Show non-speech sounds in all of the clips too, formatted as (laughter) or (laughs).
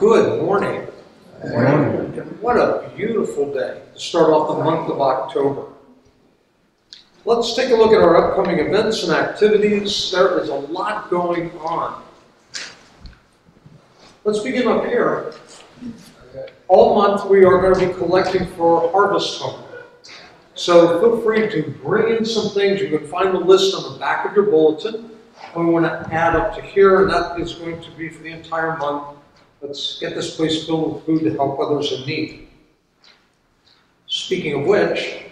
Good morning. And what a beautiful day to start off the month of October. Let's take a look at our upcoming events and activities. There is a lot going on. Let's begin up here. All month we are going to be collecting for Harvest Home. So feel free to bring in some things. You can find the list on the back of your bulletin. We want to add up to here, and that is going to be for the entire month. Let's get this place filled with food to help others in need. Speaking of which,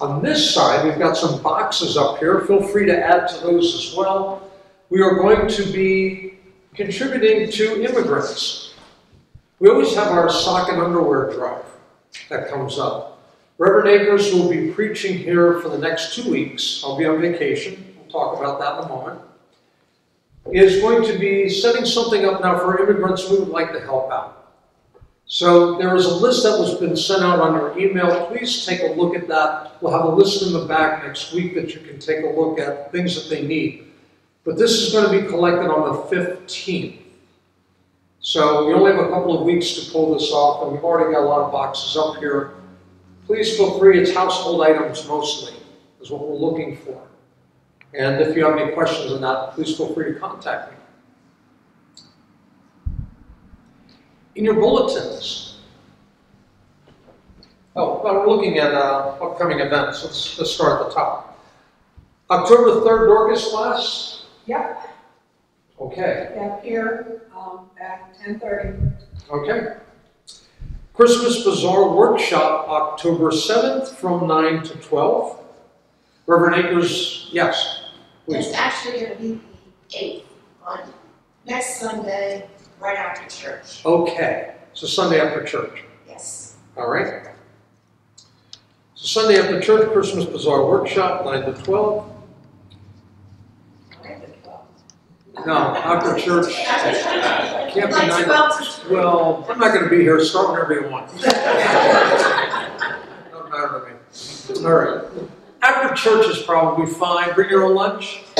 on this side, we've got some boxes up here. Feel free to add to those as well. We are going to be contributing to immigrants. We always have our sock and underwear drive that comes up. Reverend Akers will be preaching here for the next two weeks. I'll be on vacation. We'll talk about that in a moment is going to be setting something up now for immigrants we would like to help out. So there is a list that was been sent out on your email. Please take a look at that. We'll have a list in the back next week that you can take a look at things that they need. But this is going to be collected on the 15th. So we only have a couple of weeks to pull this off, and we've already got a lot of boxes up here. Please feel free, it's household items mostly, is what we're looking for. And if you have any questions on that, please feel free to contact me. In your bulletins, oh, well, we're looking at uh, upcoming events. Let's, let's start at the top. October 3rd, Dorcas class? Yep, Okay, yep, here, um, at ten thirty. okay. Christmas Bazaar Workshop, October 7th from 9 to 12. Reverend Akers, yes. It's actually gonna be the eighth on next Sunday, right after church. Okay, so Sunday after church. Yes. All right. So Sunday after church, Christmas Bazaar Workshop, 9 to 12. No, after church, can't be 9 twelve to to 12. I'm not going to be here, start whenever you want. (laughs) Doesn't matter to me. All right. After church is probably fine. Bring your own lunch? (coughs)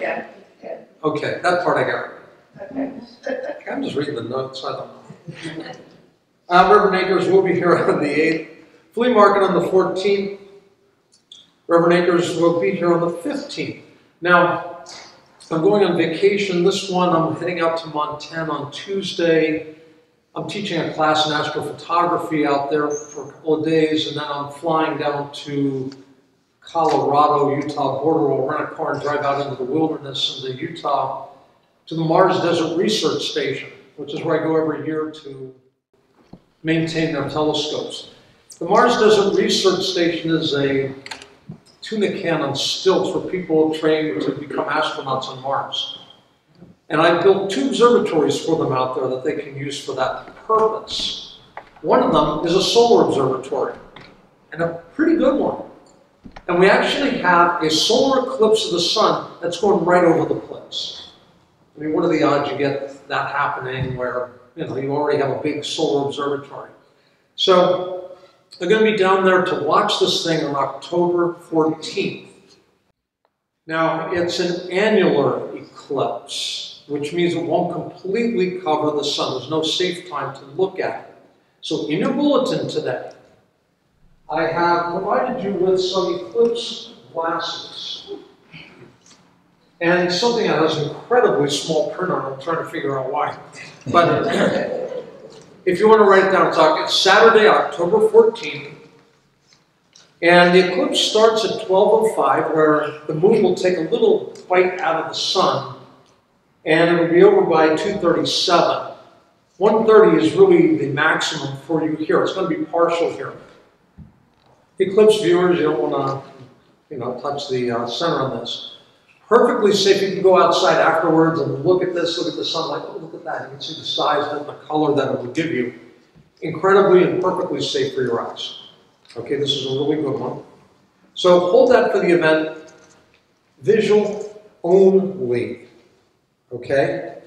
Yeah, yeah, Okay, that part I got. okay. I'm just reading the notes, I don't know. Uh, Reverend Akers will be here on the 8th. Flea market on the 14th. Reverend Akers will be here on the 15th. Now, I'm going on vacation. This one, I'm heading out to Montana on Tuesday. I'm teaching a class in astrophotography out there for a couple of days, and then I'm flying down to Colorado, Utah border. We'll rent a car and drive out into the wilderness into Utah to the Mars Desert Research Station, which is where I go every year to maintain their telescopes. The Mars Desert Research Station is a tuna can on stilts for people trained to become astronauts on Mars. And I built two observatories for them out there that they can use for that purpose. One of them is a solar observatory, and a pretty good one. And we actually have a solar eclipse of the sun that's going right over the place. I mean, what are the odds you get that happening where you know you already have a big solar observatory? So they're going to be down there to watch this thing on October 14th. Now it's an annular eclipse, which means it won't completely cover the sun. There's no safe time to look at it. So in your bulletin today, I have provided you with some eclipse glasses. And something that has incredibly small print on I'm trying to figure out why. But if you want to write it down, it's Saturday, October 14th. And the eclipse starts at 12.05, where the moon will take a little bite out of the sun, and it will be over by 2.37. 1.30 is really the maximum for you here. It's going to be partial here. Eclipse viewers, you don't want to, you know, touch the uh, center on this. Perfectly safe. You can go outside afterwards and look at this, look at the sunlight. Look at that. You can see the size and the color that it will give you. Incredibly and perfectly safe for your eyes. Okay, this is a really good one. So hold that for the event. Visual only. Okay?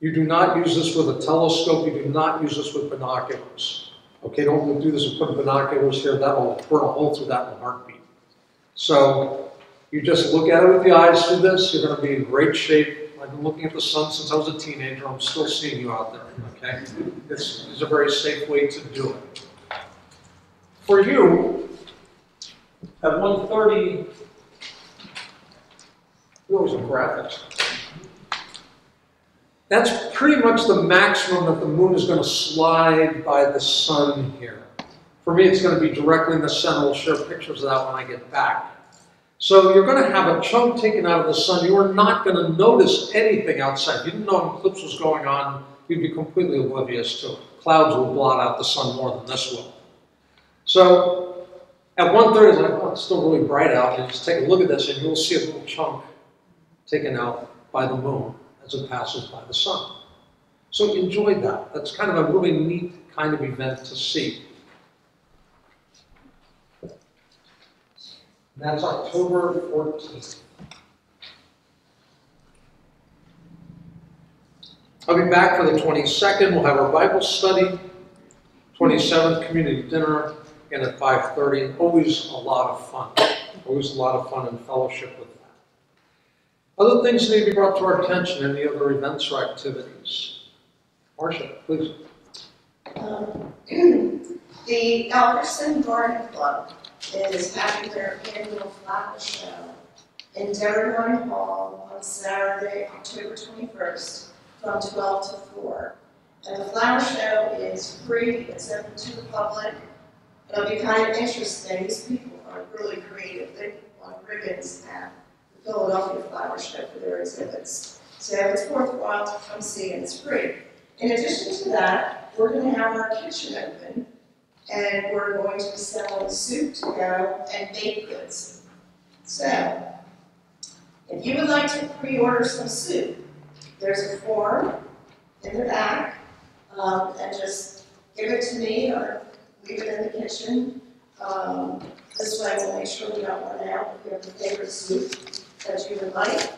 You do not use this with a telescope. You do not use this with binoculars. Okay, don't do this and put binoculars here. That'll burn a hole through that in a heartbeat. So you just look at it with the eyes through this. You're going to be in great shape. I've been looking at the sun since I was a teenager. I'm still seeing you out there, okay? It's, it's a very safe way to do it. For you, at 1:30, we always graphics. That's pretty much the maximum that the moon is going to slide by the sun here. For me, it's going to be directly in the center. We'll share pictures of that when I get back. So you're going to have a chunk taken out of the sun. You are not going to notice anything outside. You didn't know an eclipse was going on, you'd be completely oblivious to it. Clouds will blot out the sun more than this will. So at 1.30, it's like, oh, it's still really bright out. And just take a look at this and you'll see a little chunk taken out by the moon as it passes by the sun. So enjoy that. That's kind of a really neat kind of event to see. That's October 14th. I'll be back for the 22nd. We'll have our Bible study, 27th community dinner, and at 5.30. Always a lot of fun. Always a lot of fun and fellowship with. Other things need to be brought to our attention, any other events or activities? Marcia, please. Um, (clears throat) The Elverson Garden Club is having their annual flower show in Dearborn Hall on Saturday, October twenty-first, from twelve to four. And the flower show is free, it's open to the public. It'll be kind of interesting, these people are really creative, they want ribbons at the Philadelphia Flower Show for their exhibits. So it's worthwhile to come see, and it's free. In addition to that, we're gonna have our kitchen open, and we're going to be selling soup to go and baked goods. So, if you would like to pre-order some soup, there's a form in the back, um, and just give it to me or leave it in the kitchen. Um, this way we'll make sure we don't run out if you have a favorite soup that you would like.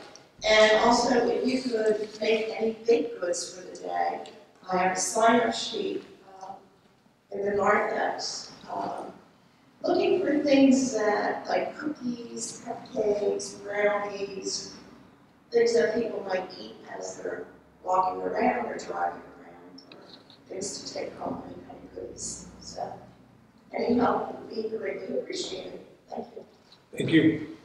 And also, if you could make any baked goods for the day, I have a sign-up sheet um, in the narthex, um, looking for things that, like cookies, cupcakes, brownies, things that people might eat as they're walking around or driving around, or things to take home, any kind of goodies. So, any help would be greatly appreciated. Thank you. Thank you.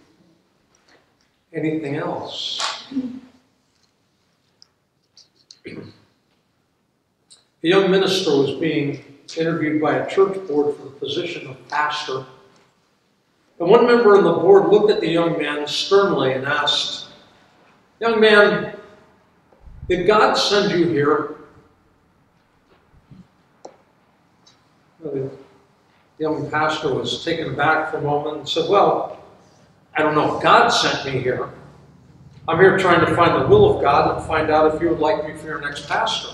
Anything else? A young minister was being interviewed by a church board for the position of pastor. And one member of the board looked at the young man sternly and asked, Young man, did God send you here? The young pastor was taken aback for a moment and said, Well, I don't know if God sent me here. I'm here trying to find the will of God and find out if you would like me for your next pastor.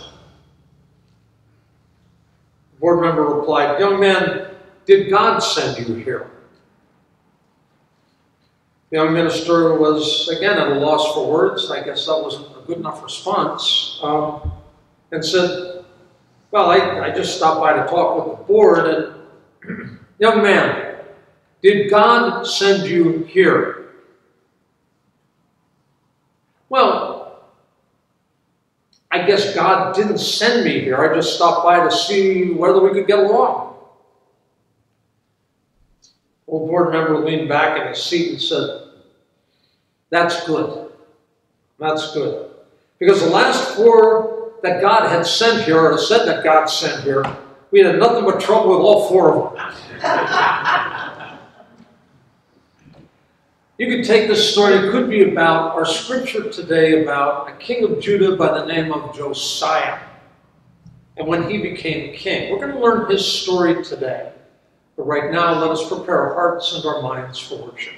The board member replied, Young man, did God send you here? The young minister was, again, at a loss for words. I guess that wasn't a good enough response. Um, and said, Well, I, I just stopped by to talk with the board, and (clears throat) young man, did God send you here? Well, I guess God didn't send me here. I just stopped by to see whether we could get along. Old board member leaned back in his seat and said, That's good. That's good. Because the last four that God had sent here, or said that God sent here, we had nothing but trouble with all four of them. (laughs) You could take this story, it could be about our scripture today about a king of Judah by the name of Josiah. And when he became king, we're going to learn his story today. But right now, let us prepare our hearts and our minds for worship.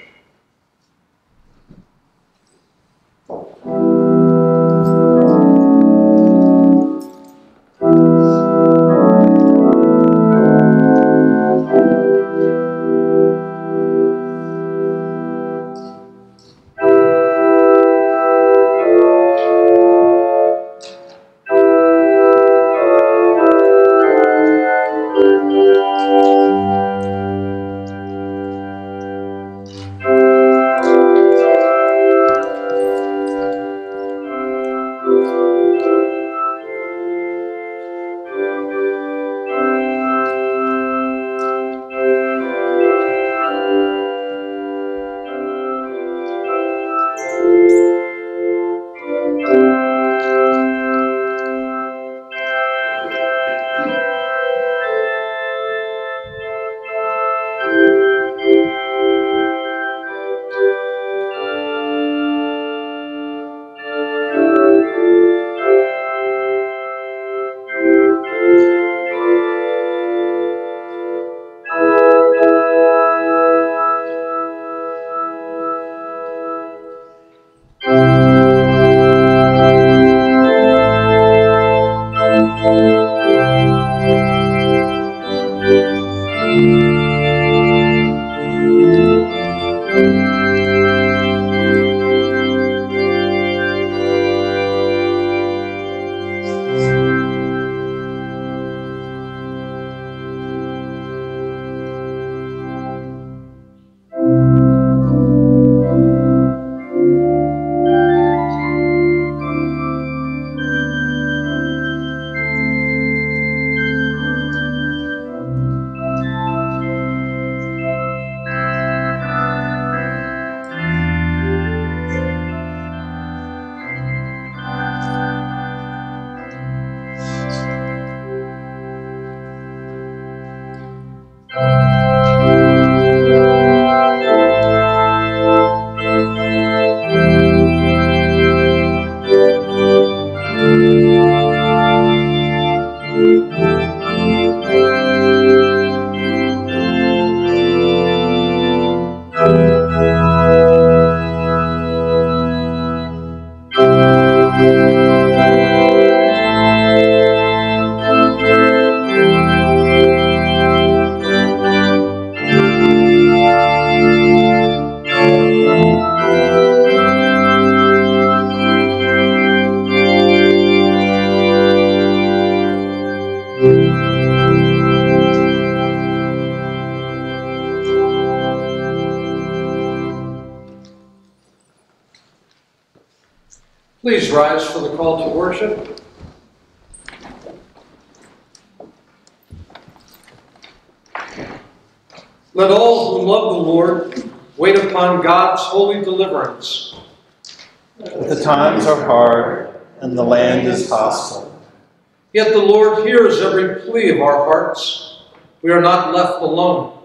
We are not left alone.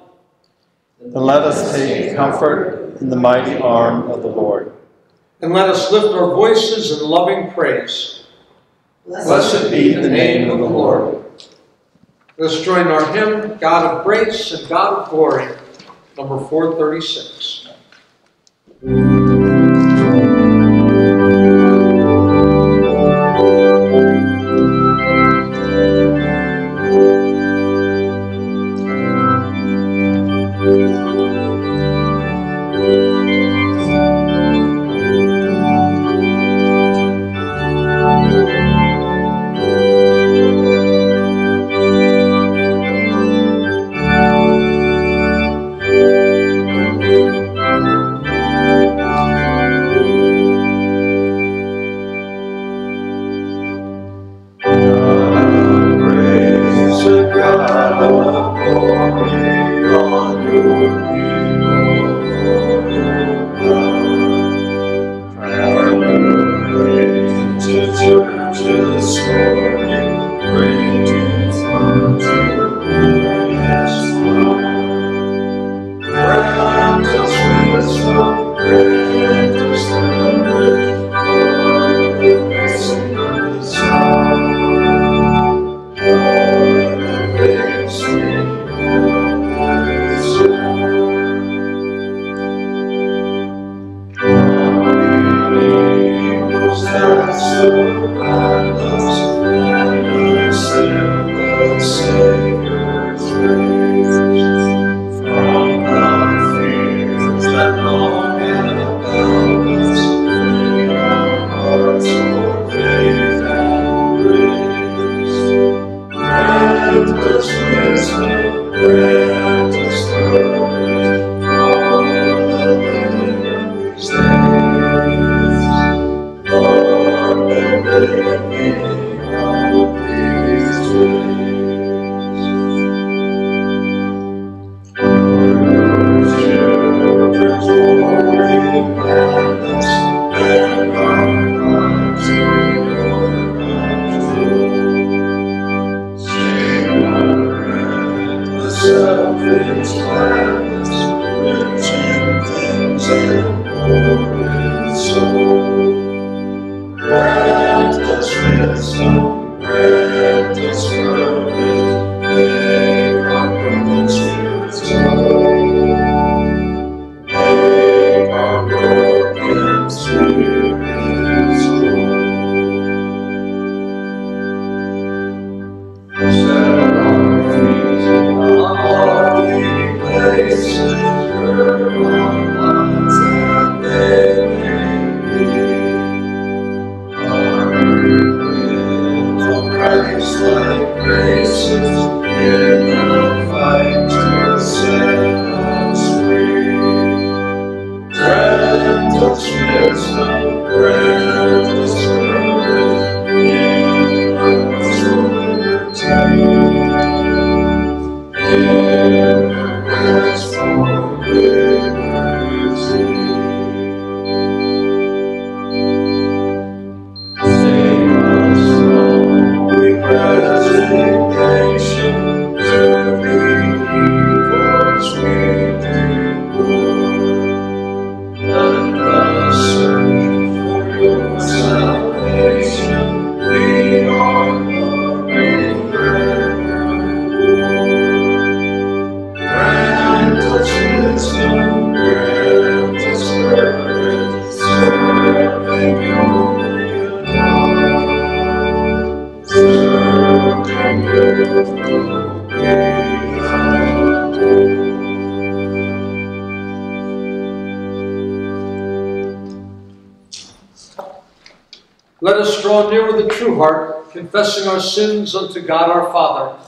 And let us take comfort in the mighty arm of the Lord. And let us lift our voices in loving praise. Blessed be the name of the Lord. Let us join our hymn, God of Grace and God of Glory, number 436. Unto God our Father,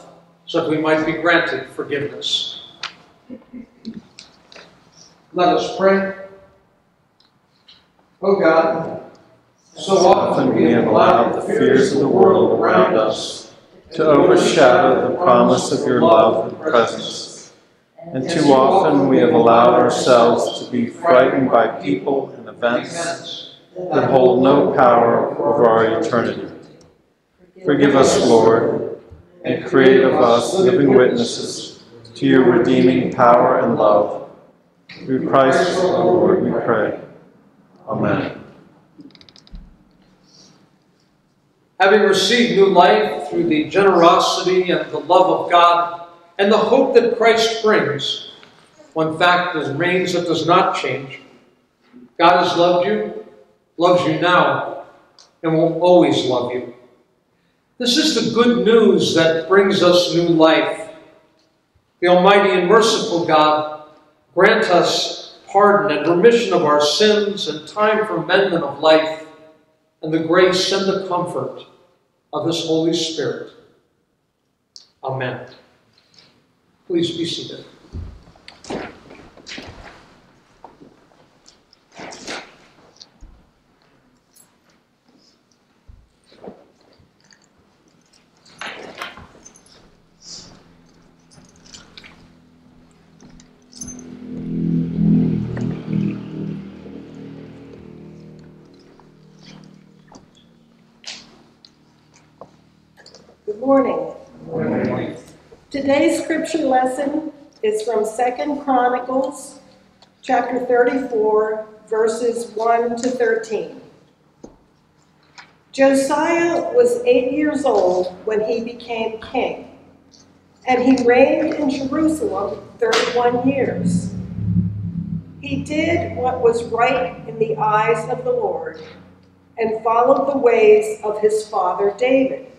so that we might be granted forgiveness. Let us pray. O God, so often we have allowed the fears of the world around us to overshadow the promise of your love and presence. And too often we have allowed ourselves to be frightened by people and events that hold no power over our eternity. Forgive us, Lord, and create of us living witnesses to your redeeming power and love. Through Christ our Lord we pray. Amen. Having received new life through the generosity and the love of God and the hope that Christ brings, one fact that remains that does not change. God has loved you, loves you now, and will always love you. This is the good news that brings us new life. The Almighty and merciful God grant us pardon and remission of our sins and time for amendment of life and the grace and the comfort of His Holy Spirit. Amen. Please be seated. Good morning. Today's scripture lesson is from Second Chronicles, chapter 34, verses 1 to 13. Josiah was eight years old when he became king, and he reigned in Jerusalem 31 years. He did what was right in the eyes of the Lord and followed the ways of his father David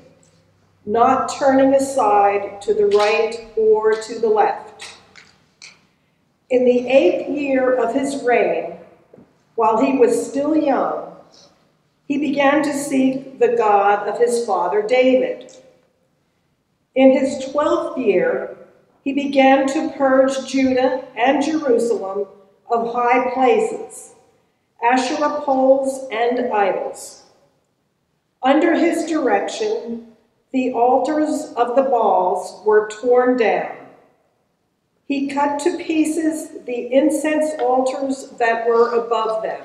not turning aside to the right or to the left. In the eighth year of his reign, while he was still young, he began to seek the God of his father David. In his twelfth year, he began to purge Judah and Jerusalem of high places, Asherah poles, and idols. Under his direction, the altars of the Baals were torn down. He cut to pieces the incense altars that were above them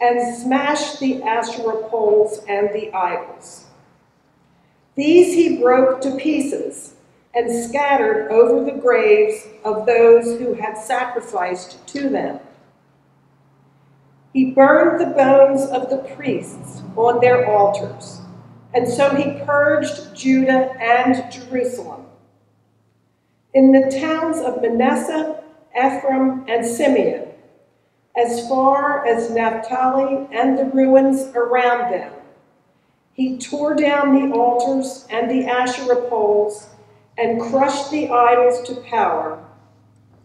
and smashed the Asherah poles and the idols. These he broke to pieces and scattered over the graves of those who had sacrificed to them. He burned the bones of the priests on their altars and so he purged Judah and Jerusalem. In the towns of Manasseh, Ephraim, and Simeon, as far as Naphtali and the ruins around them, he tore down the altars and the Asherah poles and crushed the idols to powder,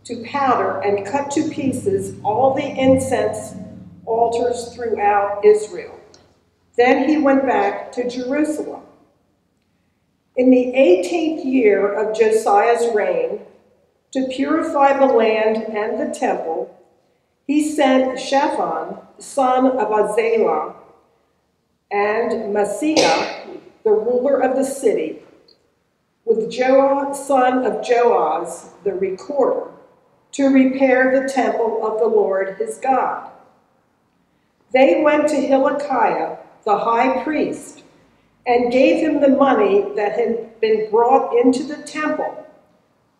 to powder and cut to pieces all the incense altars throughout Israel. Then he went back to Jerusalem. In the 18th year of Josiah's reign, to purify the land and the temple, he sent Shaphan, son of Azaliah, and Maaseiah, the ruler of the city, with Joah, son of Joaz, the recorder, to repair the temple of the Lord his God. They went to Hilkiah, the high priest, and gave him the money that had been brought into the temple,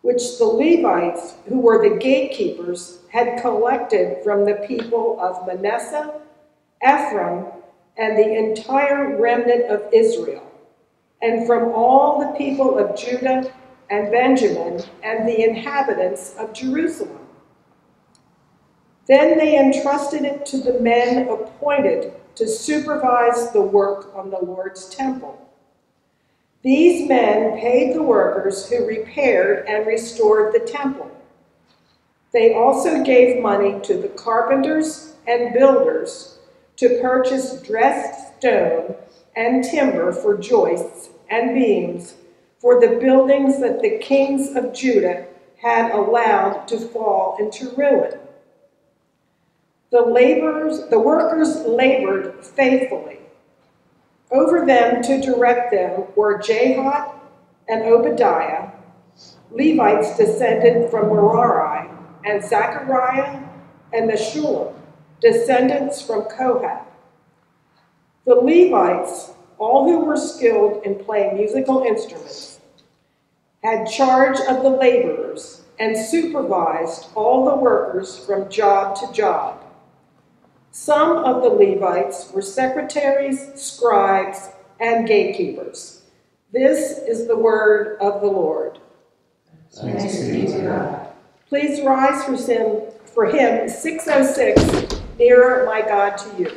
which the Levites, who were the gatekeepers, had collected from the people of Manasseh, Ephraim, and the entire remnant of Israel, and from all the people of Judah and Benjamin and the inhabitants of Jerusalem. Then they entrusted it to the men appointed to supervise the work on the Lord's temple. These men paid the workers who repaired and restored the temple. They also gave money to the carpenters and builders to purchase dressed stone and timber for joists and beams for the buildings that the kings of Judah had allowed to fall into ruin. The laborers, the workers labored faithfully. Over them to direct them were Jahat and Obadiah, Levites descended from Merari, and Zechariah and Meshullam, descendants from Kohath. The Levites, all who were skilled in playing musical instruments, had charge of the laborers and supervised all the workers from job to job. Some of the Levites were secretaries, scribes, and gatekeepers. This is the word of the Lord. Thanks be to God. Please rise for him, for hymn 606, Nearer My God to You.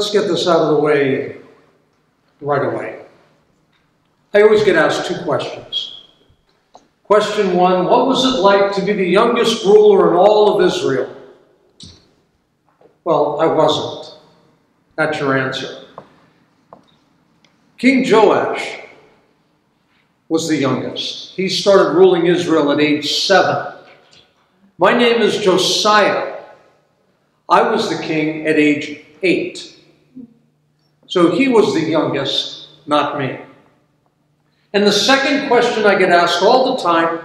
Let's get this out of the way right away. I always get asked two questions. Question one What was it like to be the youngest ruler in all of Israel? Well, I wasn't. That's your answer. King Joash was the youngest. He started ruling Israel at age seven. My name is Josiah. I was the king at age eight. So he was the youngest, not me. And the second question I get asked all the time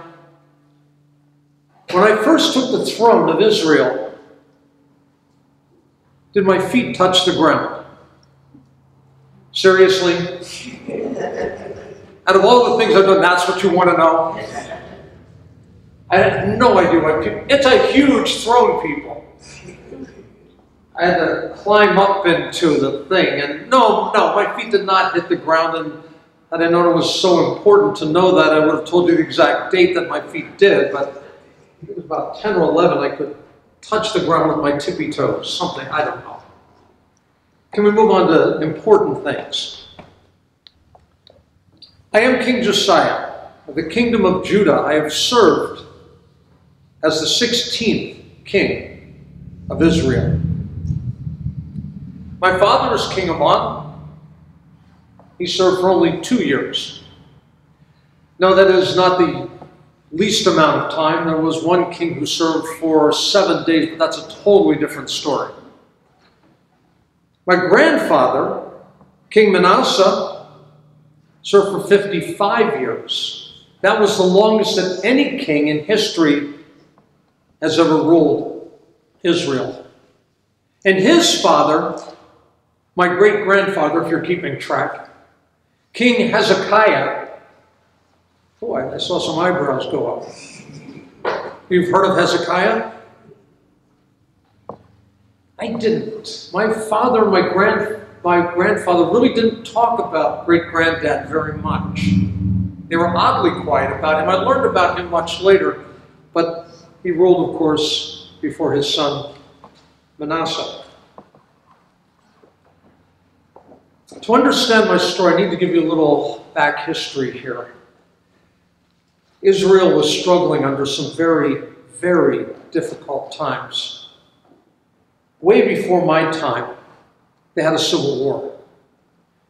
when I first took the throne of Israel, did my feet touch the ground? Seriously? (laughs) Out of all the things I've done, that's what you want to know? (laughs) I had no idea what people, it's a huge throne, people. I had to climb up into the thing, and no, no, my feet did not hit the ground, and had I known it was so important to know that, I would have told you the exact date that my feet did, but it was about 10 or 11, I could touch the ground with my tippy toes, something, I don't know. Can we move on to important things? I am King Josiah. Of the kingdom of Judah, I have served as the 16th king of Israel. My father is King Amon. He served for only two years. No, that is not the least amount of time. There was one king who served for seven days, but that's a totally different story. My grandfather, King Manasseh, served for 55 years. That was the longest that any king in history has ever ruled Israel. And his father, my great grandfather, if you're keeping track, King Hezekiah. Oh, Boy, I saw some eyebrows go up. You've heard of Hezekiah? I didn't. My father, my grand, my grandfather really didn't talk about great granddad very much. They were oddly quiet about him. I learned about him much later, but he ruled, of course, before his son Manasseh. To understand my story, I need to give you a little back history here. Israel was struggling under some very, very difficult times. Way before my time, they had a civil war.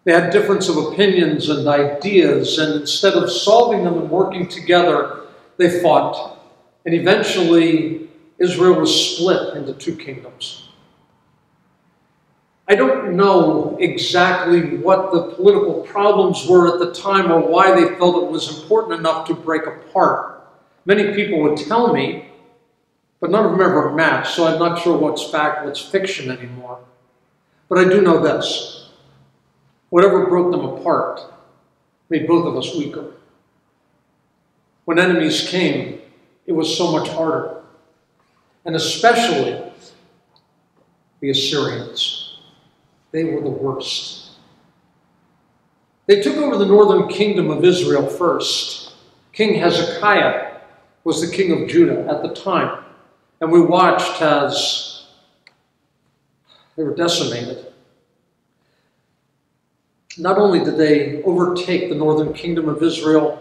They had difference of opinions and ideas, and instead of solving them and working together, they fought. And eventually, Israel was split into two kingdoms. I don't know exactly what the political problems were at the time or why they felt it was important enough to break apart. Many people would tell me, but none of them ever matched, so I'm not sure what's fact, what's fiction anymore. But I do know this whatever broke them apart made both of us weaker. When enemies came, it was so much harder, and especially the Assyrians. They were the worst. They took over the northern kingdom of Israel first. King Hezekiah was the king of Judah at the time. And we watched as they were decimated. Not only did they overtake the northern kingdom of Israel,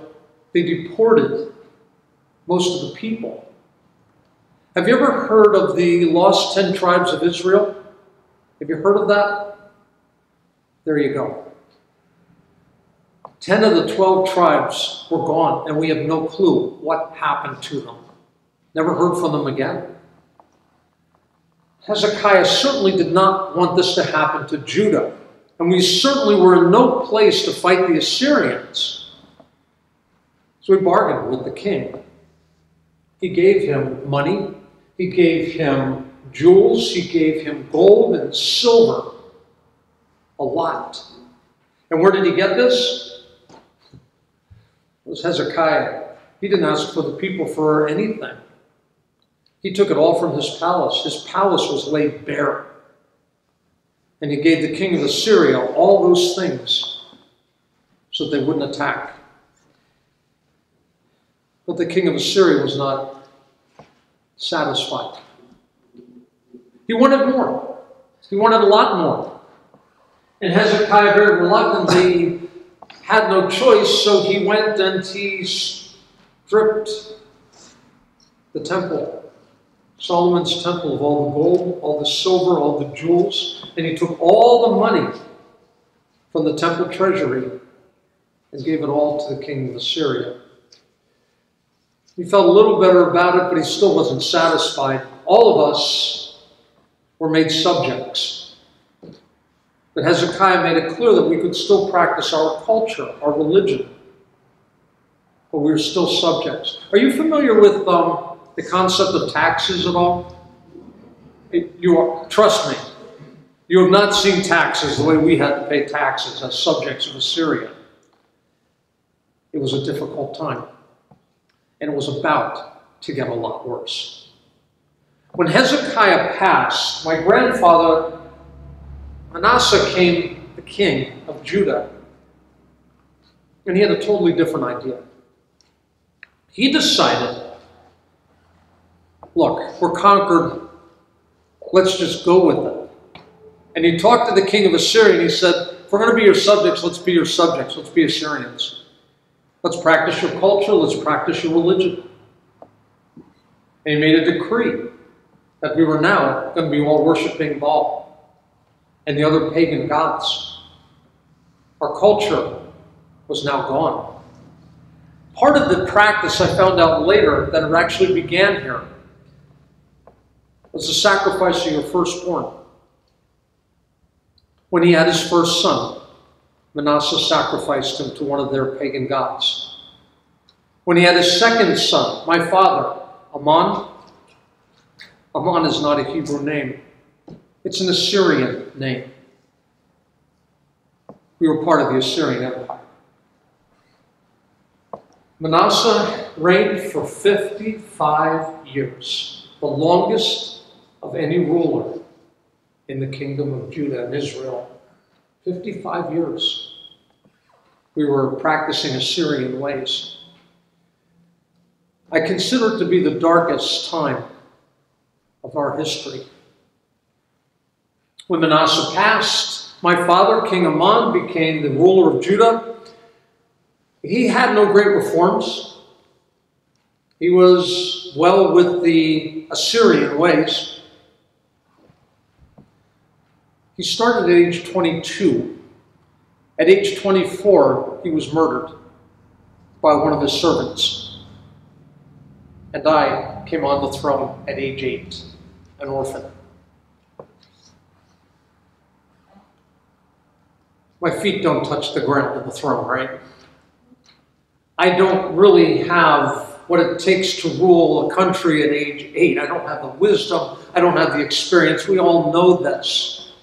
they deported most of the people. Have you ever heard of the lost ten tribes of Israel? Have you heard of that? There you go. Ten of the 12 tribes were gone, and we have no clue what happened to them. Never heard from them again. Hezekiah certainly did not want this to happen to Judah, and we certainly were in no place to fight the Assyrians. So he bargained with the king. He gave him money, he gave him jewels, he gave him gold and silver a lot. And where did he get this? It was Hezekiah. He didn't ask for the people for anything. He took it all from his palace. His palace was laid bare. And he gave the king of Assyria all those things so that they wouldn't attack. But the king of Assyria was not satisfied. He wanted more. He wanted a lot more. And Hezekiah very reluctantly had no choice, so he went and he stripped the temple, Solomon's temple, of all the gold, all the silver, all the jewels, and he took all the money from the temple treasury and gave it all to the king of Assyria. He felt a little better about it, but he still wasn't satisfied. All of us were made subjects. But Hezekiah made it clear that we could still practice our culture, our religion, but we were still subjects. Are you familiar with um, the concept of taxes at all? You are, trust me, you have not seen taxes the way we had to pay taxes as subjects of Assyria. It was a difficult time and it was about to get a lot worse. When Hezekiah passed, my grandfather Manasseh came the king of Judah, and he had a totally different idea. He decided, look, we're conquered, let's just go with it. And he talked to the king of Assyria and he said, if we're going to be your subjects, let's be your subjects, let's be Assyrians. Let's practice your culture. Let's practice your religion. And he made a decree that we were now going to be all worshiping Baal and the other pagan gods. Our culture was now gone. Part of the practice I found out later that it actually began here was the sacrifice of your firstborn. When he had his first son, Manasseh sacrificed him to one of their pagan gods. When he had his second son, my father, Amon, Amon is not a Hebrew name, it's an Assyrian name. We were part of the Assyrian Empire. Manasseh reigned for 55 years, the longest of any ruler in the kingdom of Judah and Israel 55 years. We were practicing Assyrian ways. I consider it to be the darkest time of our history. When Manasseh passed, my father, King Amon, became the ruler of Judah. He had no great reforms. He was well with the Assyrian ways. He started at age 22. At age 24, he was murdered by one of his servants. And I came on the throne at age 8, an orphan. My feet don't touch the ground of the throne, right? I don't really have what it takes to rule a country at age 8. I don't have the wisdom, I don't have the experience. We all know this.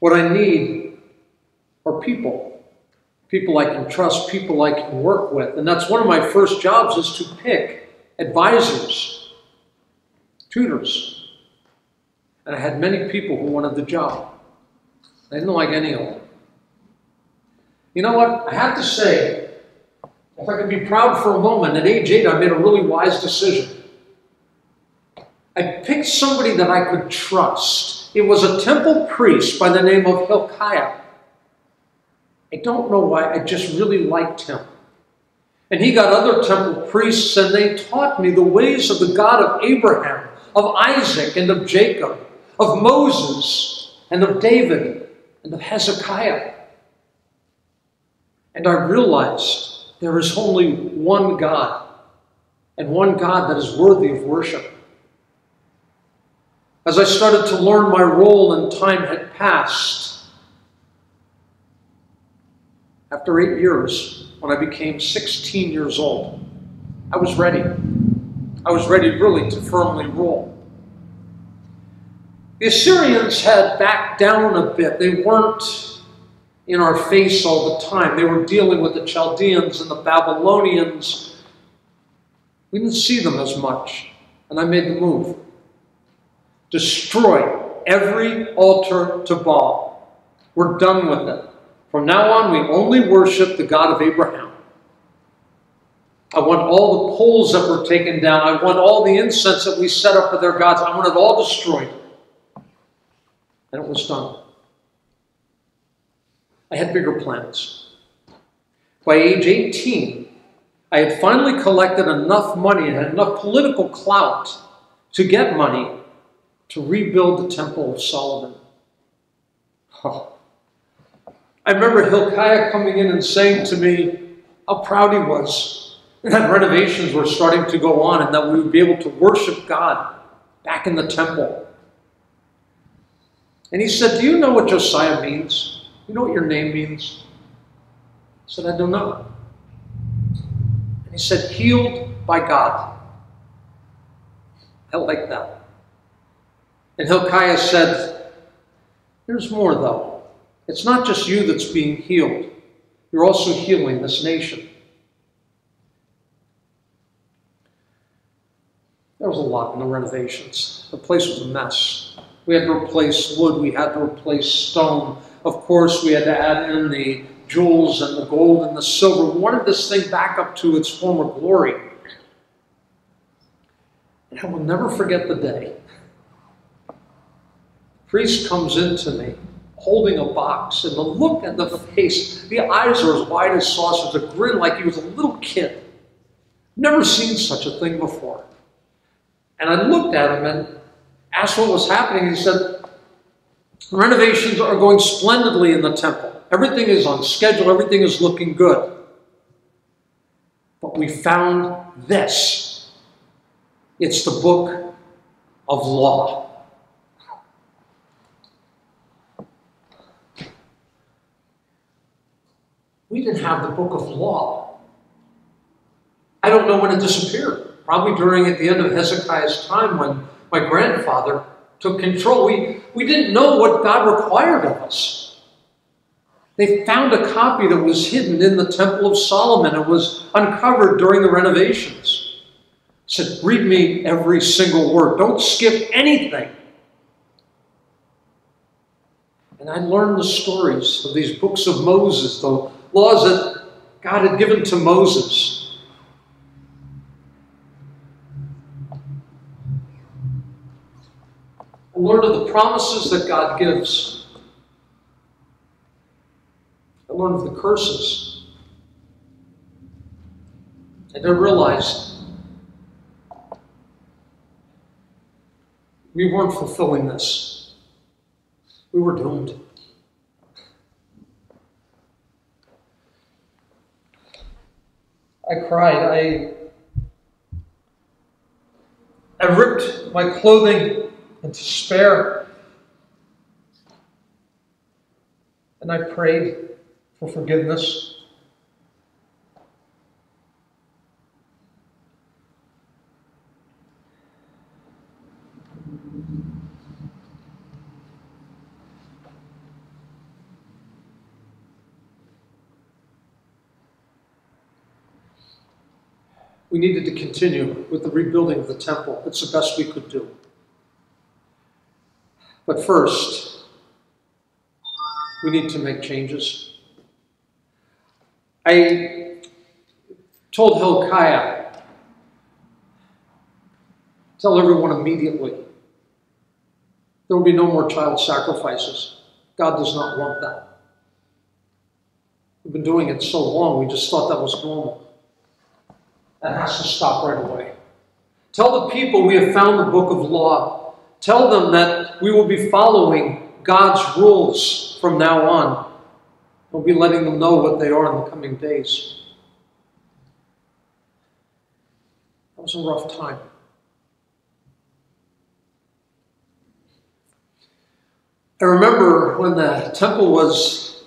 What I need are people. People I can trust, people I can work with. And that's one of my first jobs is to pick advisors, tutors. And I had many people who wanted the job. I didn't like any of them. You know what? I have to say, if I could be proud for a moment, at age eight, I made a really wise decision. I picked somebody that I could trust it was a temple priest by the name of Hilkiah. I don't know why, I just really liked him. And he got other temple priests, and they taught me the ways of the God of Abraham, of Isaac, and of Jacob, of Moses, and of David, and of Hezekiah. And I realized there is only one God, and one God that is worthy of worship. As I started to learn my role and time had passed, after eight years, when I became 16 years old, I was ready. I was ready really to firmly rule. The Assyrians had backed down a bit. They weren't in our face all the time. They were dealing with the Chaldeans and the Babylonians. We didn't see them as much, and I made the move. Destroy every altar to Baal. We're done with it. From now on, we only worship the God of Abraham. I want all the poles that were taken down. I want all the incense that we set up for their gods. I want it all destroyed. And it was done. I had bigger plans. By age 18, I had finally collected enough money and had enough political clout to get money to rebuild the Temple of Solomon. Oh. I remember Hilkiah coming in and saying to me how proud he was that renovations were starting to go on and that we would be able to worship God back in the temple. And he said, Do you know what Josiah means? You know what your name means? I said, I don't know. And he said, Healed by God. I like that. And Hilkiah said, There's more though. It's not just you that's being healed, you're also healing this nation. There was a lot in the renovations. The place was a mess. We had to replace wood, we had to replace stone. Of course, we had to add in the jewels and the gold and the silver. We wanted this thing back up to its former glory. And I will never forget the day. The priest comes into me holding a box, and the look at the face, the eyes are as wide as saucers, a grin like he was a little kid. Never seen such a thing before. And I looked at him and asked what was happening. He said, Renovations are going splendidly in the temple. Everything is on schedule, everything is looking good. But we found this it's the book of law. We didn't have the book of law. I don't know when it disappeared. Probably during at the end of Hezekiah's time when my grandfather took control. We, we didn't know what God required of us. They found a copy that was hidden in the Temple of Solomon. It was uncovered during the renovations. It said, Read me every single word. Don't skip anything. And I learned the stories of these books of Moses, the laws that God had given to Moses. Learned of the promises that God gives. I learned of the curses. And I realized we weren't fulfilling this. We were doomed. I cried. I, I ripped my clothing in despair. And I prayed for forgiveness. We needed to continue with the rebuilding of the temple. It's the best we could do. But first, we need to make changes. I told Hilkiah, tell everyone immediately, there will be no more child sacrifices. God does not want that. We've been doing it so long, we just thought that was normal. That has to stop right away. Tell the people we have found the book of law. Tell them that we will be following God's rules from now on. We'll be letting them know what they are in the coming days. That was a rough time. I remember when the temple was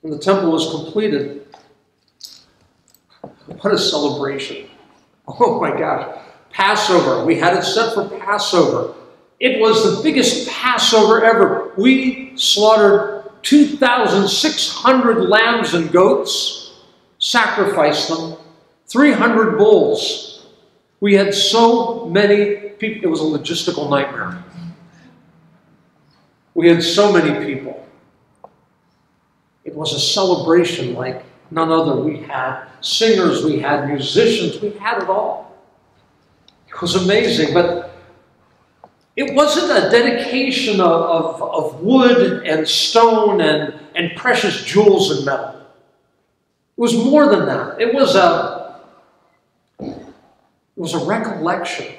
when the temple was completed. What a celebration. Oh my gosh. Passover. We had it set for Passover. It was the biggest Passover ever. We slaughtered 2,600 lambs and goats, sacrificed them, 300 bulls. We had so many people. It was a logistical nightmare. We had so many people. It was a celebration like none other. We had singers, we had musicians, we had it all. It was amazing, but it wasn't a dedication of, of, of wood and stone and, and precious jewels and metal. It was more than that. It was a, it was a recollection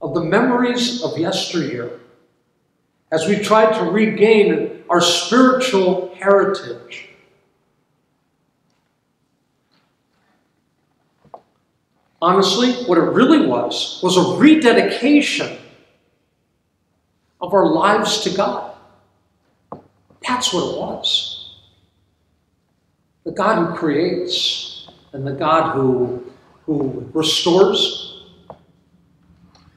of the memories of yesteryear as we tried to regain our spiritual heritage. Honestly, what it really was was a rededication of our lives to God. That's what it was. The God who creates and the God who, who restores,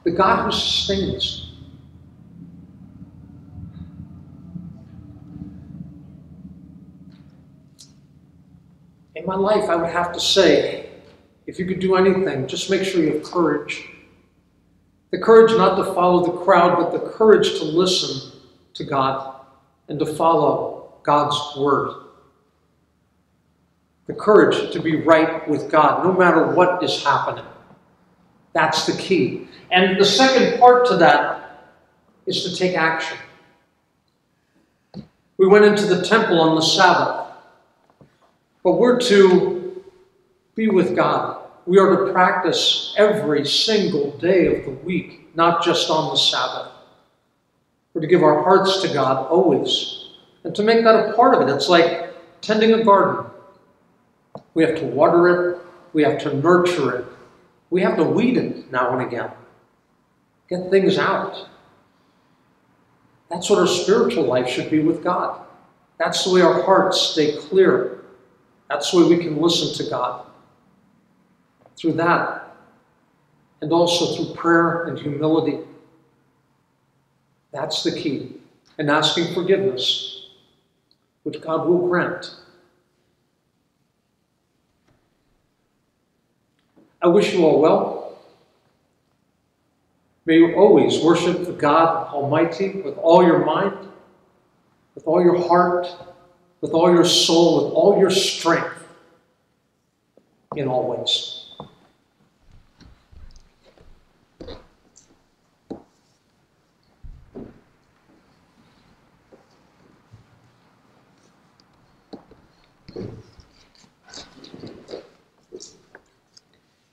the God who sustains. In my life, I would have to say, if you could do anything, just make sure you have courage. The courage not to follow the crowd, but the courage to listen to God and to follow God's word. The courage to be right with God, no matter what is happening. That's the key. And the second part to that is to take action. We went into the temple on the Sabbath, but we're to be with God. We are to practice every single day of the week, not just on the Sabbath. We're to give our hearts to God always, and to make that a part of it. It's like tending a garden. We have to water it, we have to nurture it, we have to weed it now and again. Get things out. That's what our spiritual life should be with God. That's the way our hearts stay clear. That's the way we can listen to God. Through that, and also through prayer and humility. That's the key. And asking forgiveness, which God will grant. I wish you all well. May you always worship the God Almighty with all your mind, with all your heart, with all your soul, with all your strength, in all ways.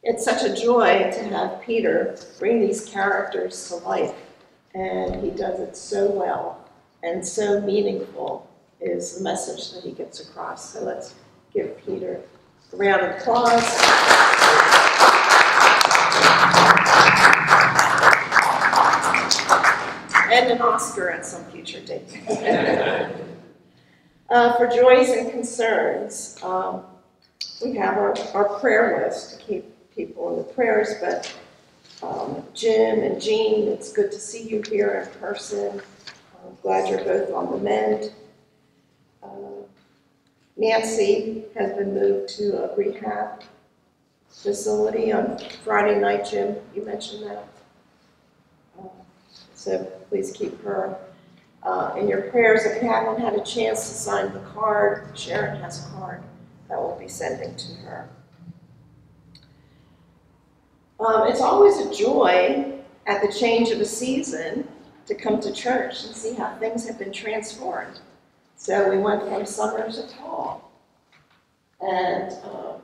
It's such a joy to have Peter bring these characters to life, and he does it so well and so meaningful is the message that he gets across. So let's give Peter a round of applause. And an Oscar at some future date. (laughs) uh, for joys and concerns, um, we have our, our prayer list to keep people in the prayers, but um, Jim and Jean, it's good to see you here in person. I'm glad you're both on the mend. Uh, Nancy has been moved to a rehab facility on Friday night, Jim, you mentioned that. Uh, So please keep her uh, in your prayers. If you haven't had a chance to sign the card, Sharon has a card that we'll be sending to her. Um, it's always a joy at the change of a season to come to church and see how things have been transformed. So we went from summer to fall. And uh,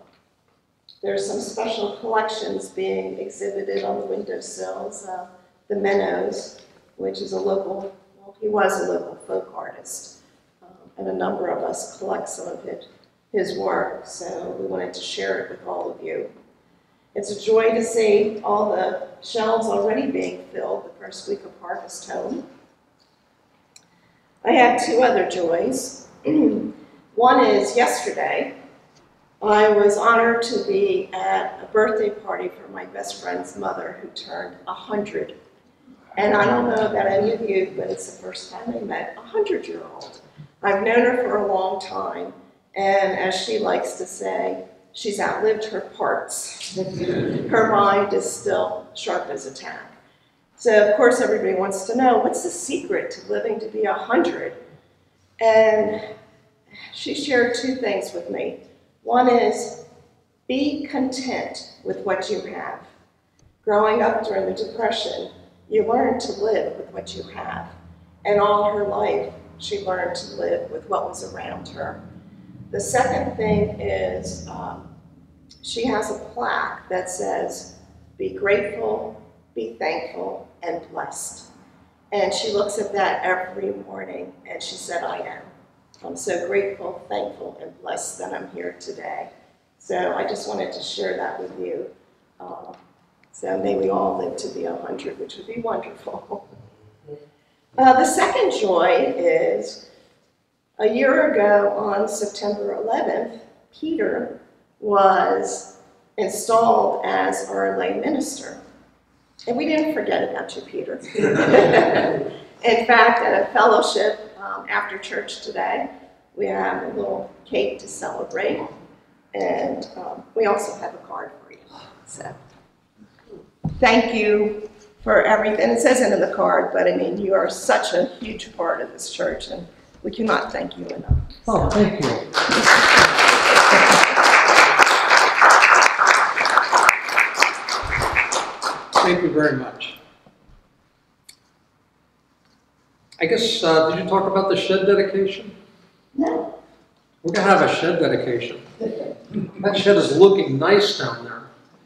there's some special collections being exhibited on the windowsills. Uh, the Mennos, which is a local, well, he was a local folk artist. Um, and a number of us collect some of his work. So we wanted to share it with all of you. It's a joy to see all the shelves already being filled the first week of Harvest Home. I have two other joys. (clears throat) One is yesterday, I was honored to be at a birthday party for my best friend's mother who turned 100. And I don't know about any of you, but it's the first time I met a 100 year old. I've known her for a long time, and as she likes to say, she's outlived her parts. her mind is still sharp as a tack. So, of course, everybody wants to know what's the secret to living to be 100? And she shared two things with me. One is be content with what you have. Growing up during the Depression, you learn to live with what you have. And all her life, she learned to live with what was around her. The second thing is um, she has a plaque that says, Be grateful, be thankful, and blessed. And she looks at that every morning and she said, I am. I'm so grateful, thankful, and blessed that I'm here today. So I just wanted to share that with you. Um, so may we all live to be 100, which would be wonderful. (laughs) Uh, the second joy is a year ago on September 11th, Peter was installed as our lay minister. And we didn't forget about you, Peter. (laughs) In fact, at a fellowship um, after church today, we have a little cake to celebrate, and um, we also have a card for you. So, thank you for everything. It says it in the card, but I mean, you are such a huge part of this church, and we cannot thank you enough. Oh, thank you. Thank you very much. I guess, uh, did you talk about the shed dedication? No. We're gonna have a shed dedication. That shed is looking nice down there.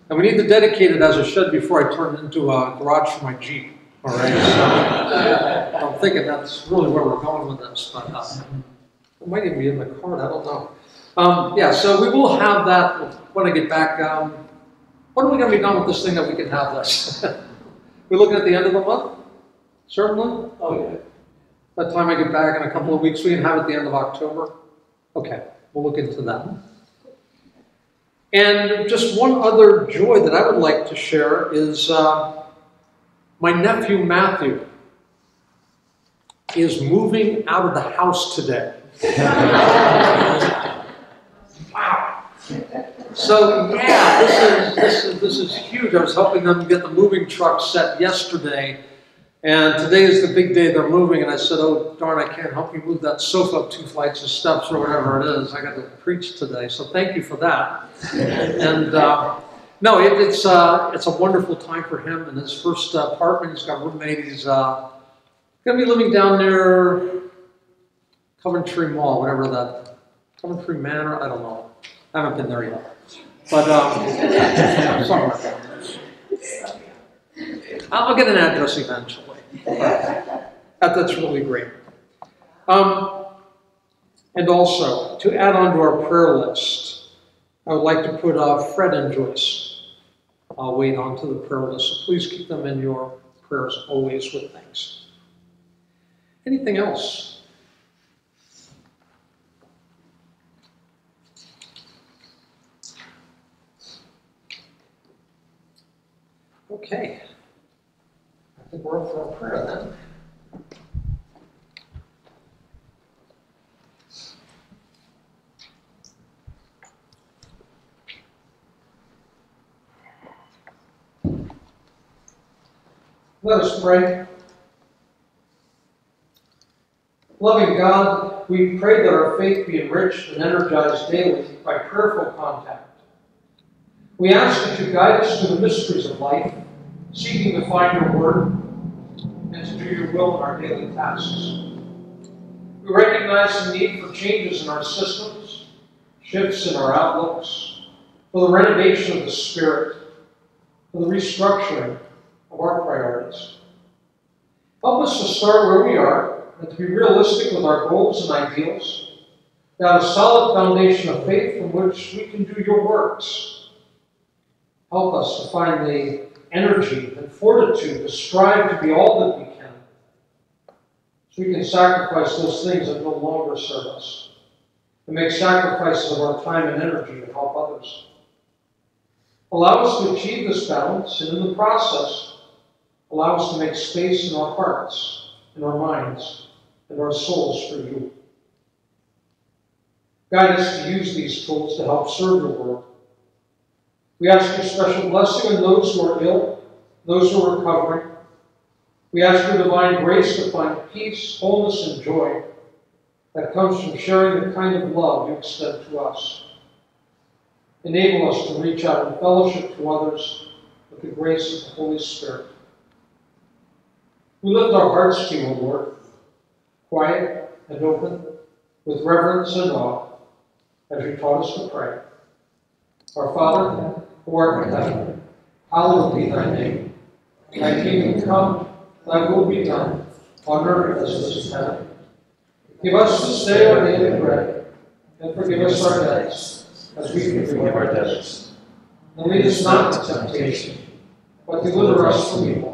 And we need to dedicate it as a shed before I turn it into a garage for my Jeep. All right, so I'm thinking that's really where we're going with this, but uh, it might even be in the card, I don't know. Um, yeah, so we will have that when I get back. Um, when are we gonna be done with this thing that we can have this? (laughs) We're looking at the end of the month? Certainly? Okay. By the time I get back in a couple of weeks, we can have it at the end of October? Okay, we'll look into that. And just one other joy that I would like to share is uh, my nephew Matthew is moving out of the house today. wow. (laughs) So yeah, this is, this is this is huge. I was helping them get the moving truck set yesterday, and today is the big day they're moving. And I said, "Oh darn, I can't help you move that sofa up two flights of steps or whatever it is. I got to preach today, so thank you for that." (laughs) and uh, no, it, it's uh, it's a wonderful time for him and his first uh, apartment. He's got roommate. He's uh, going to be living down near Coventry Mall, whatever that Coventry Manor. I don't know. I haven't been there yet. But um, (laughs) like that. I'll get an address eventually. That, that's really great. Um, and also, to add on to our prayer list, I would like to put uh, Fred and Joyce. I'll wait on to the prayer list, so please keep them in your prayers always with thanks. Anything else? Okay. I think we're up for a prayer then. Let us pray. Loving God, we pray that our faith be enriched and energized daily by prayerful contact. We ask you guide us through the mysteries of life, seeking to find your word and to do your will in our daily tasks. We recognize the need for changes in our systems, shifts in our outlooks, for the renovation of the spirit, for the restructuring of our priorities. Help us to start where we are and to be realistic with our goals and ideals, have a solid foundation of faith from which we can do your works. Help us to find the energy and fortitude to strive to be all that we can, so we can sacrifice those things that no longer serve us, and make sacrifices of our time and energy to help others. Allow us to achieve this balance, and in the process, allow us to make space in our hearts, in our minds, and our souls for you. Guide us to use these tools to help serve the world. We ask your special blessing on those who are ill, those who are recovering. We ask your divine grace to find peace, wholeness, and joy that comes from sharing the kind of love you extend to us. Enable us to reach out in fellowship to others with the grace of the Holy Spirit. We lift our hearts to you, O Lord, quiet, and open with reverence and awe as you taught us to pray. Our Father, who art in heaven, hallowed be thy name. Thy kingdom come, thy will be done, on earth as it is in heaven. Give us this day our daily bread, and forgive us our debts, as we forgive our debtors. And lead us not into temptation, but deliver us from evil.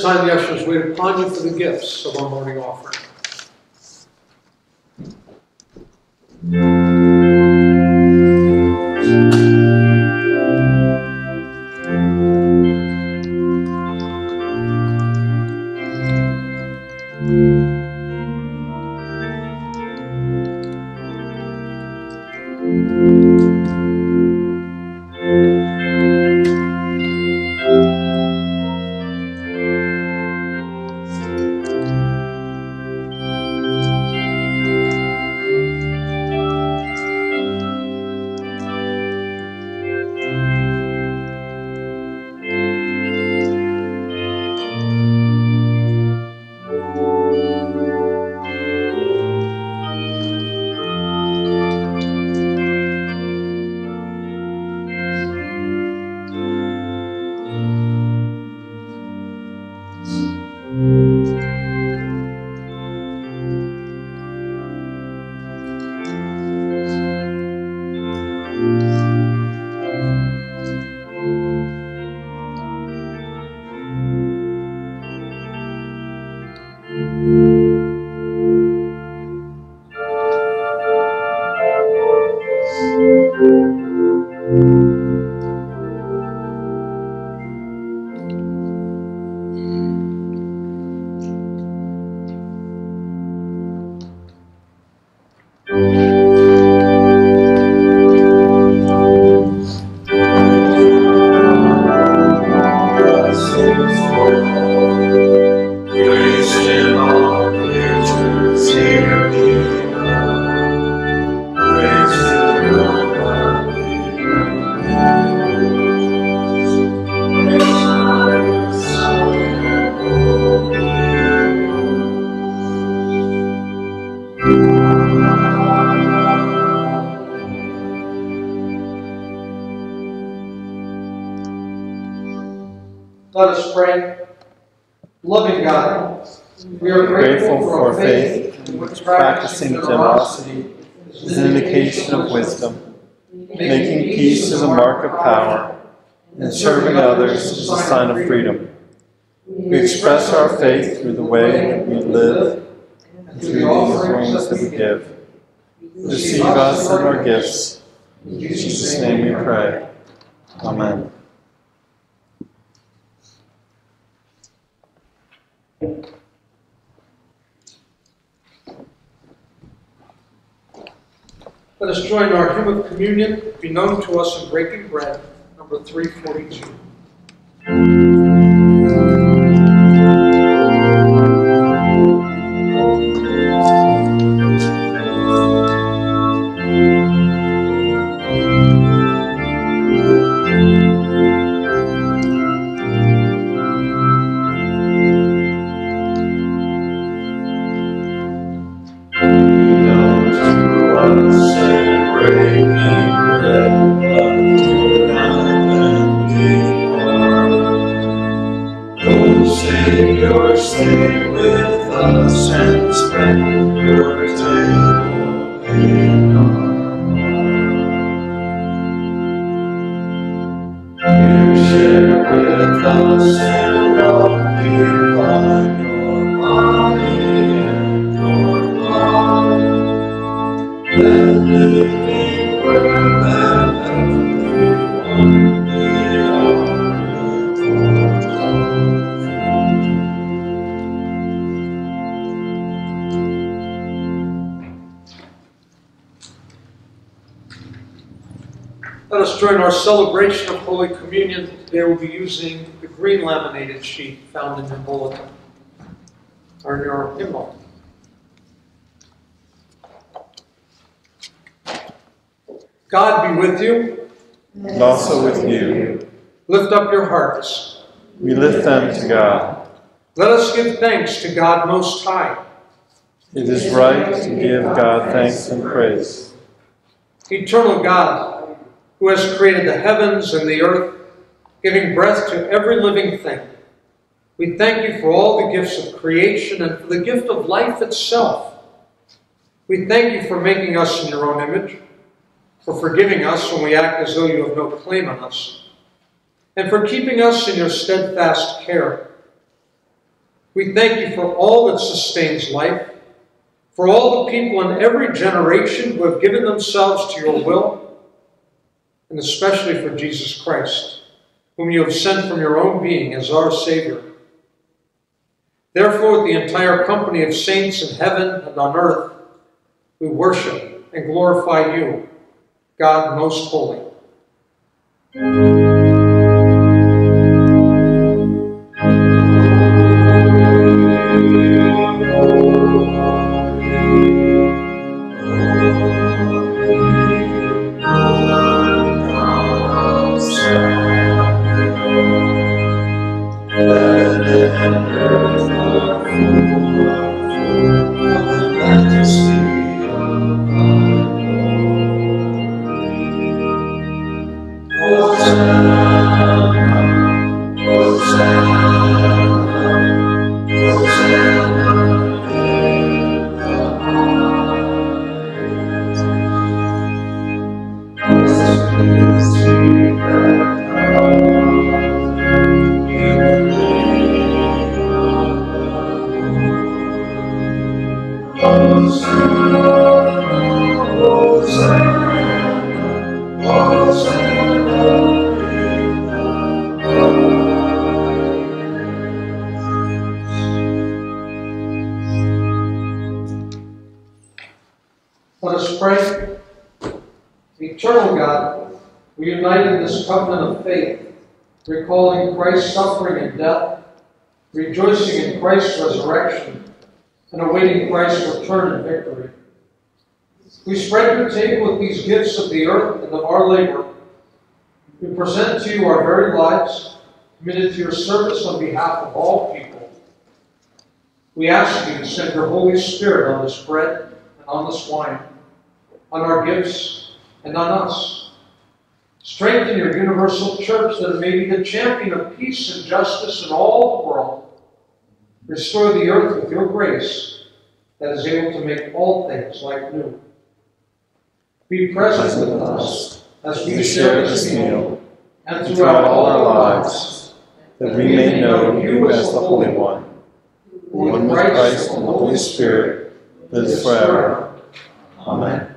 This time, the ushers wait upon you for the gifts of our morning offering. Us pray. Loving God, we are grateful for our faith, in which Practicing generosity is an indication of wisdom. Making peace is a mark of power, and serving others is a sign of freedom. We express our faith through the way that we live and through the offerings that we give. Receive us and our gifts. In Jesus' name we pray. Amen. Let us join our hymn of communion, be known to us in breaking bread, number 342. Laminated sheet found in your bulletin or in your hymnal. God be with you. And also with you. Lift up your hearts. We lift them to God. Let us give thanks to God Most High. It is right to give God thanks and praise. Eternal God, who has created the heavens and the earth, giving breath to every living thing, we thank you for all the gifts of creation and for the gift of life itself. We thank you for making us in your own image, for forgiving us when we act as though you have no claim on us, and for keeping us in your steadfast care. We thank you for all that sustains life, for all the people in every generation who have given themselves to your will, and especially for Jesus Christ, whom you have sent from your own being as our Savior. Therefore, the entire company of saints in heaven and on earth, we worship and glorify you, God most holy. Let us pray. Eternal God, we unite in this covenant of faith, recalling Christ's suffering and death, rejoicing in Christ's resurrection, and awaiting Christ's return and victory. We spread your table with these gifts of the earth and of our labor. We present to you our very lives, committed to your service on behalf of all people. We ask you to send your Holy Spirit on this bread and on this wine, on our gifts and on us. Strengthen your universal church that it may be the champion of peace and justice in all the world. Restore the earth with your grace that is able to make all things like new. Be present with us as we share this meal and and throughout all our lives, that we may know you as the Holy One, one with Christ and the Holy Spirit, lives forever. Amen.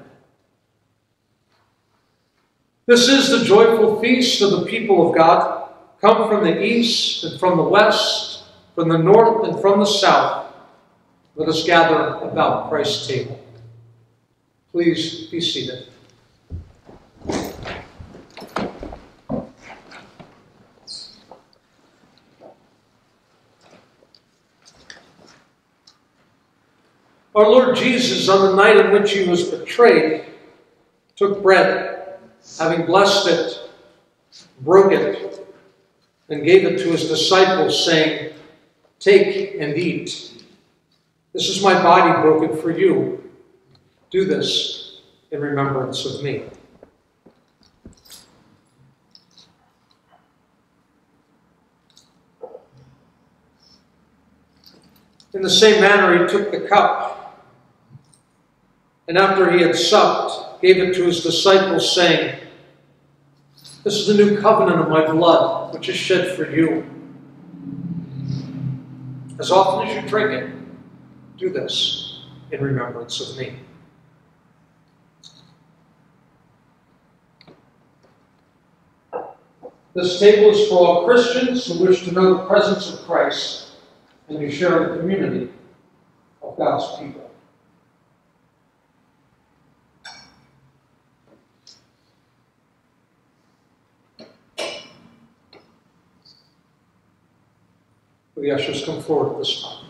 This is the joyful feast of the people of God, come from the east and from the west, from the north and from the south. Let us gather about Christ's table. Please be seated. Our Lord Jesus, on the night in which he was betrayed, took bread, having blessed it, broke it, and gave it to his disciples, saying, Take and eat. This is my body broken for you. Do this in remembrance of me. In the same manner, he took the cup, and after he had supped, gave it to his disciples, saying, This is the new covenant of my blood, which is shed for you. As often as you drink it, do this in remembrance of me. This table is for all Christians who wish to know the presence of Christ and to share the community of God's people. The ushers come forward this time?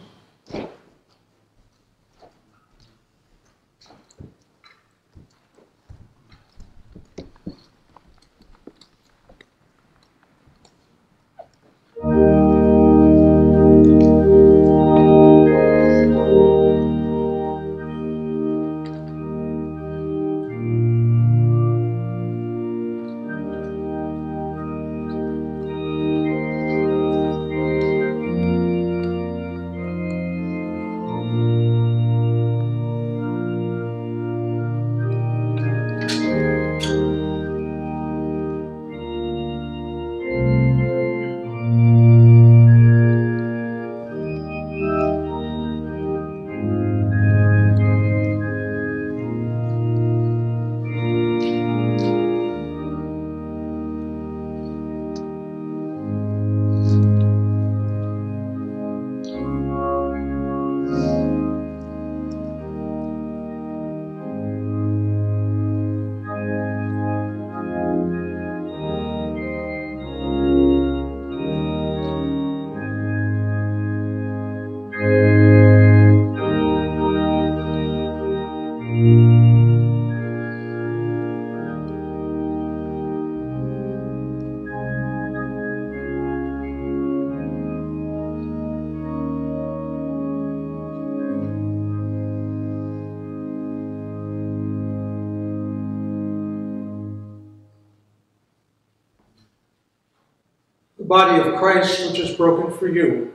Body of Christ, which is broken for you,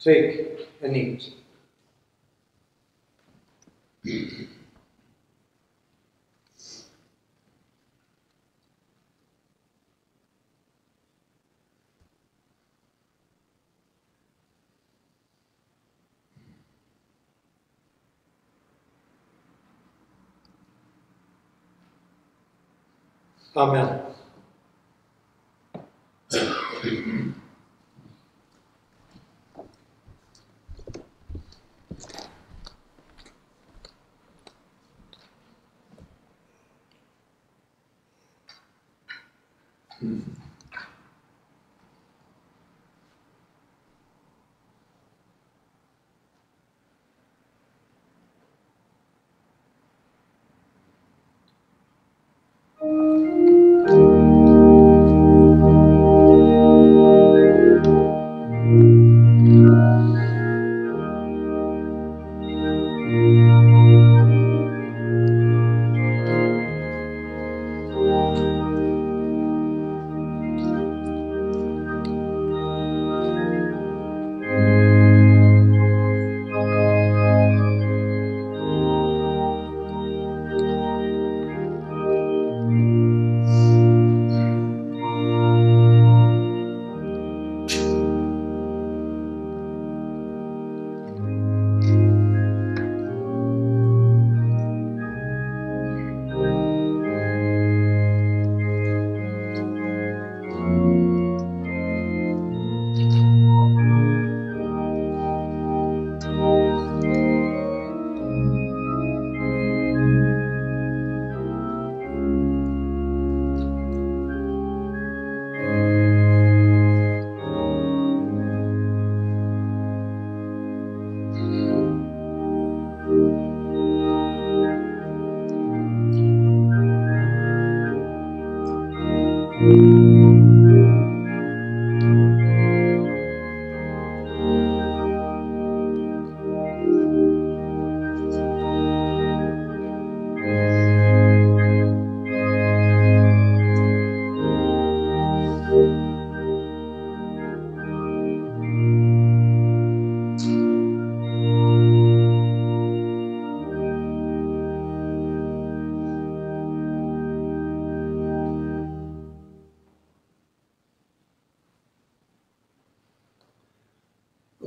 take and eat. Amen.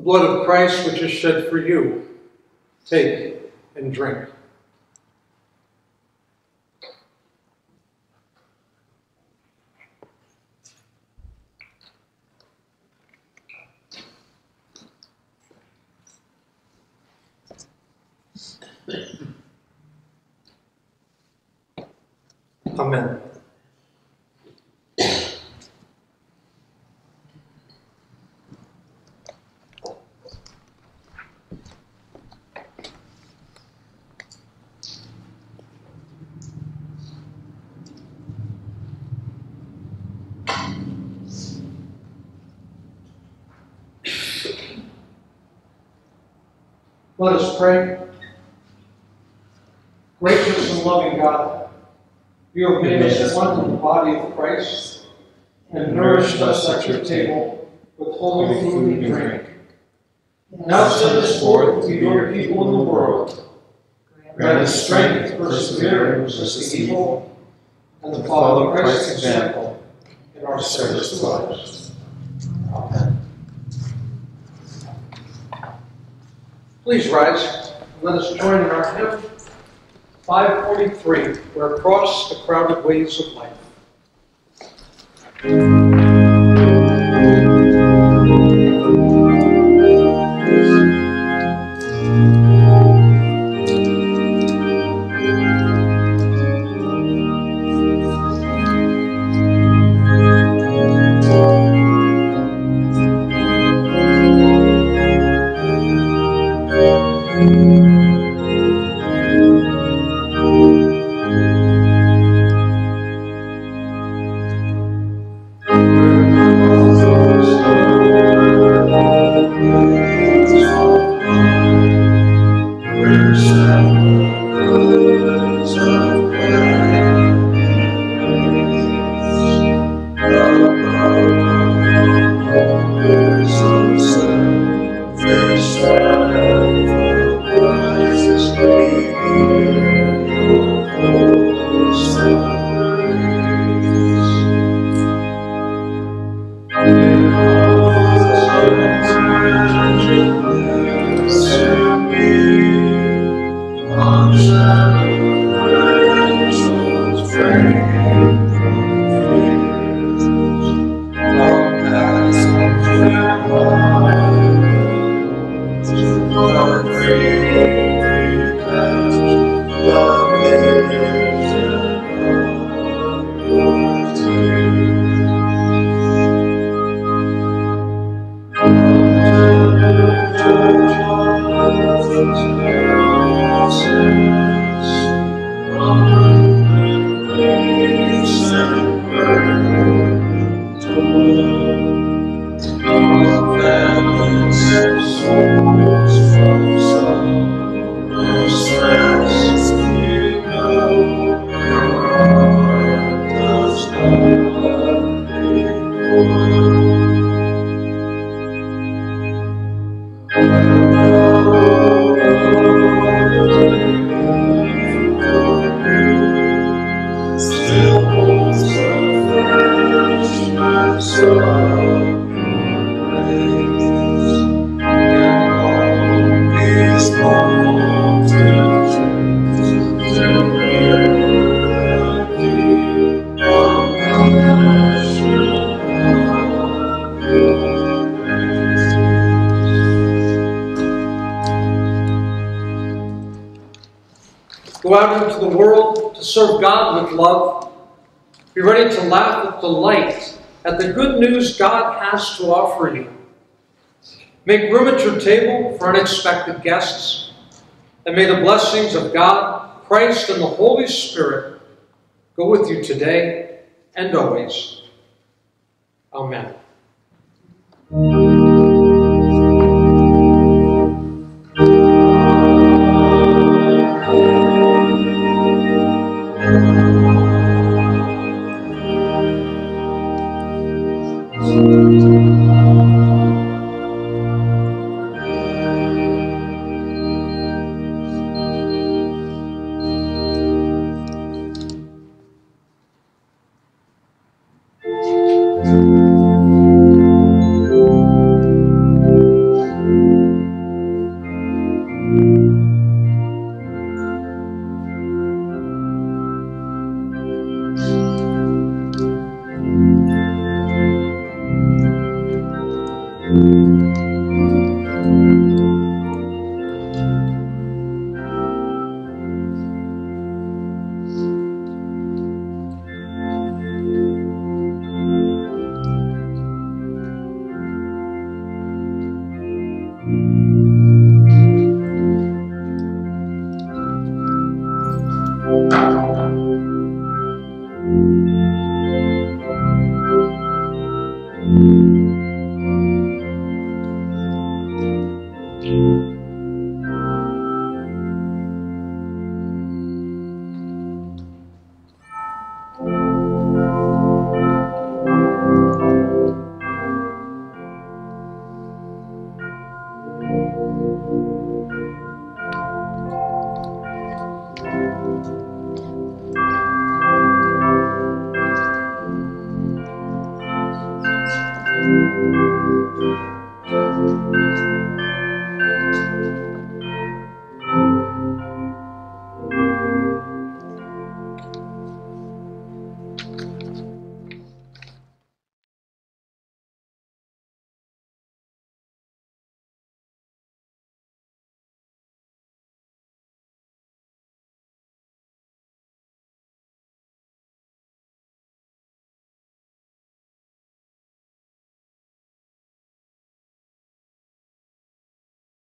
Blood of Christ, which is shed for you, take and drink. Amen. Let us pray. Gracious and loving God, you have made us one in the body of Christ and nourished us at your table with holy food and drink. Now send us forth to your people in the world. Grant us strength to persevere and resist evil, and to follow Christ's example in our service to others. Amen. Please rise and let us join in our hymn 543, Where Cross the Crowded Ways of Life. Guests. And may the blessings of God, Christ, and the Holy Spirit go with you today and always. Amen.